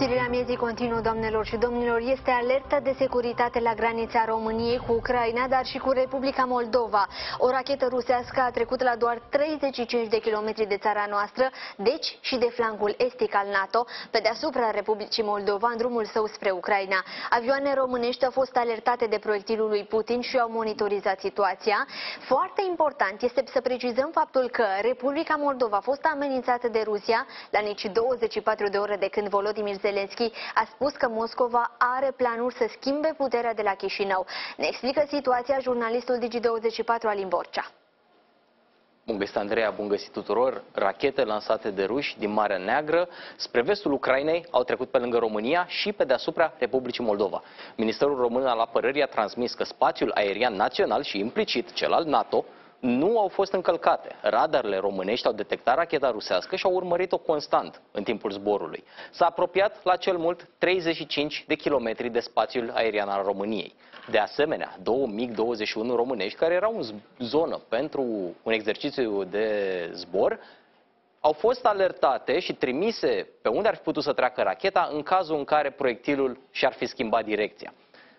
Știrile miezii continuă, doamnelor și domnilor. Este alertă de securitate la granița României cu Ucraina, dar și cu Republica Moldova. O rachetă rusească a trecut la doar 35 de kilometri de țara noastră, deci și de flancul estic al NATO, pe deasupra Republicii Moldova, în drumul său spre Ucraina. Avioane românești au fost alertate de proiectilul lui Putin și au monitorizat situația. Foarte important este să precizăm faptul că Republica Moldova a fost amenințată de Rusia la nici 24 de ore de când Volodymyr Zelensky a spus că Moscova are planuri să schimbe puterea de la Chișinău. Ne explică situația jurnalistul Digi24 Alin Borcea. Bun găsit, Andreea, bun găsit tuturor. Rachete lansate de ruși din Marea Neagră spre vestul Ucrainei au trecut pe lângă România și pe deasupra Republicii Moldova. Ministerul Român al Apărării a transmis că spațiul aerian național și implicit cel al NATO nu au fost încălcate. Radarele românești au detectat racheta rusească și au urmărit-o constant în timpul zborului. S-a apropiat la cel mult 35 de kilometri de spațiul aerian al României. De asemenea, două MiG-21 românești care erau în zonă pentru un exercițiu de zbor au fost alertate și trimise pe unde ar fi putut să treacă racheta în cazul în care proiectilul și-ar fi schimbat direcția.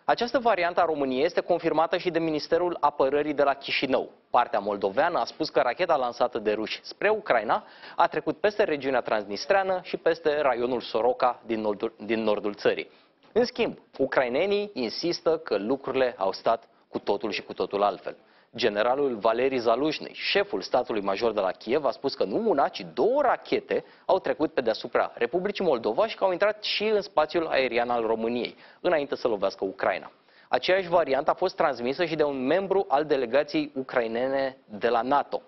Această variantă a României este confirmată și de Ministerul Apărării de la Chișinău. Partea moldoveană a spus că racheta lansată de ruși spre Ucraina a trecut peste regiunea transnistreană și peste raionul Soroca din nordul, din nordul țării. În schimb, ucrainenii insistă că lucrurile au stat cu totul și cu totul altfel. Generalul Valeri Zalușny, șeful statului major de la Kiev, a spus că nu una, ci două rachete au trecut pe deasupra Republicii Moldova și că au intrat și în spațiul aerian al României, înainte să lovească Ucraina. Aceeași variantă a fost transmisă și de un membru al delegației ucrainene de la NATO.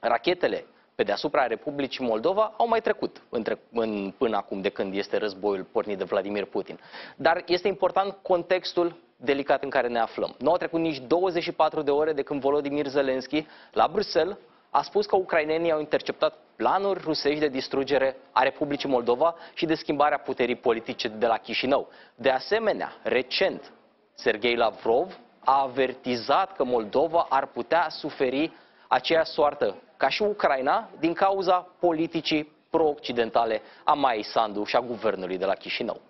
Rachetele pe deasupra Republicii Moldova au mai trecut între, în, până acum de când este războiul pornit de Vladimir Putin. Dar este important contextul delicat în care ne aflăm. Nu au trecut nici 24 de ore de când Volodymyr Zelensky la Bruxelles a spus că ucrainenii au interceptat planuri rusești de distrugere a Republicii Moldova și de schimbarea puterii politice de la Chișinău. De asemenea, recent, Sergei Lavrov a avertizat că Moldova ar putea suferi aceeași soartă ca și Ucraina din cauza politicii pro-occidentale a Mai Sandu și a guvernului de la Chișinău.